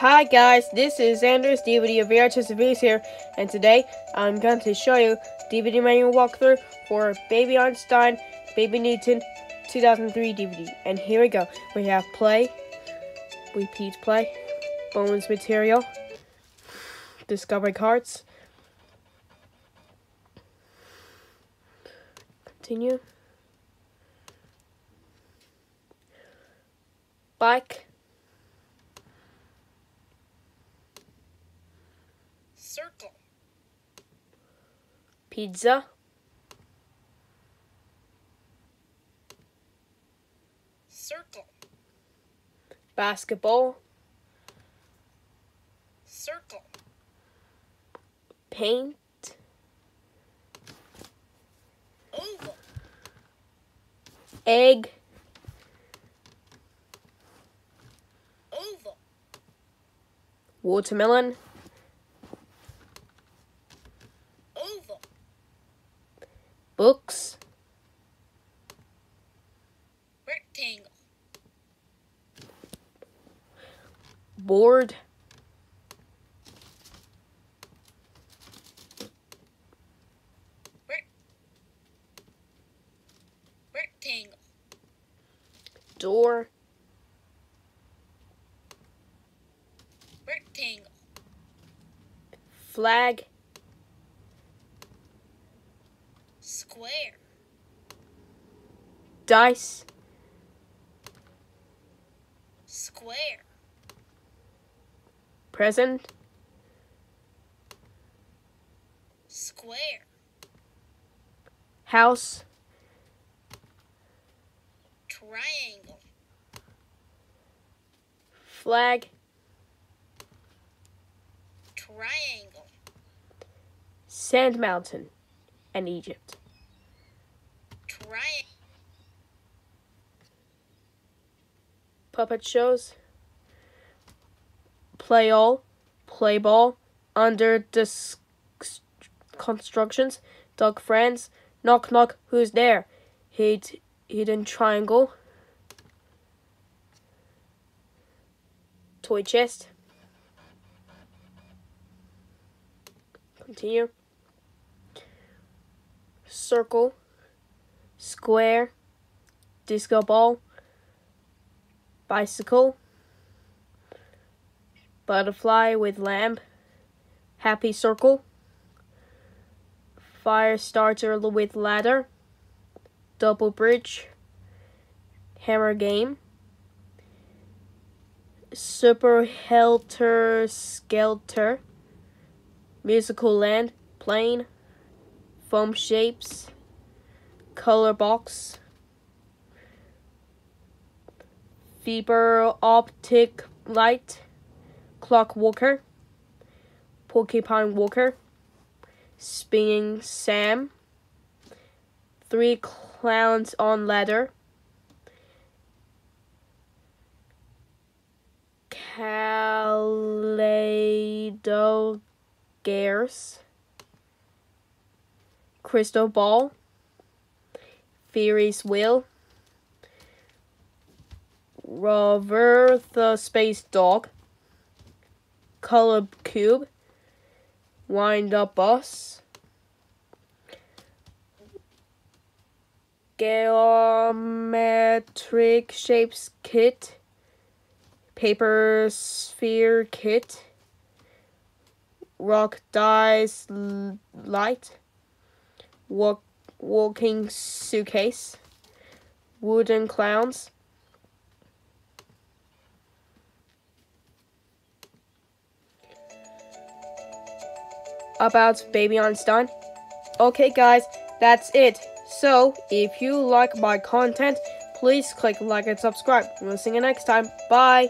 Hi guys, this is Zander's DVD of VHS Reviews here, and today I'm going to show you DVD menu walkthrough for Baby Einstein, Baby Newton 2003 DVD. And here we go. We have play, repeat play, bonus material, discovery cards, continue, bike. Circle. Pizza, Circle. basketball, Circle. paint, Oval. egg, Oval. watermelon, Oval. Books, Rectangle. board, Rec- rectangle. door, Rectangle. flag, Square. dice, Square. present, Square. house, Triangle. flag, Triangle. sand mountain, and Egypt. Triangle. Puppet shows, play all, play ball, under dis- constructions, dog friends, knock knock, who's there? Hid- hidden triangle, toy chest. Continue. Circle, square, disco ball, bicycle, butterfly with lamp, happy circle, fire starter with ladder, double bridge, hammer game, super helter skelter, musical land, plane, foam shapes, color box. fiber optic light, clock walker, porcupine walker, spinning Sam, three clowns on ladder, kaleido gears, crystal ball, Ferris wheel. Rover the Space Dog, Color Cube, Wind Up Bus, Geometric Shapes Kit, Paper Sphere Kit, Rock Dice Light, walk- Walking Suitcase, Wooden Clowns. about Baby Einstein. Okay, guys, that's it. So, if you like my content, please click like and subscribe. We'll see you next time. Bye.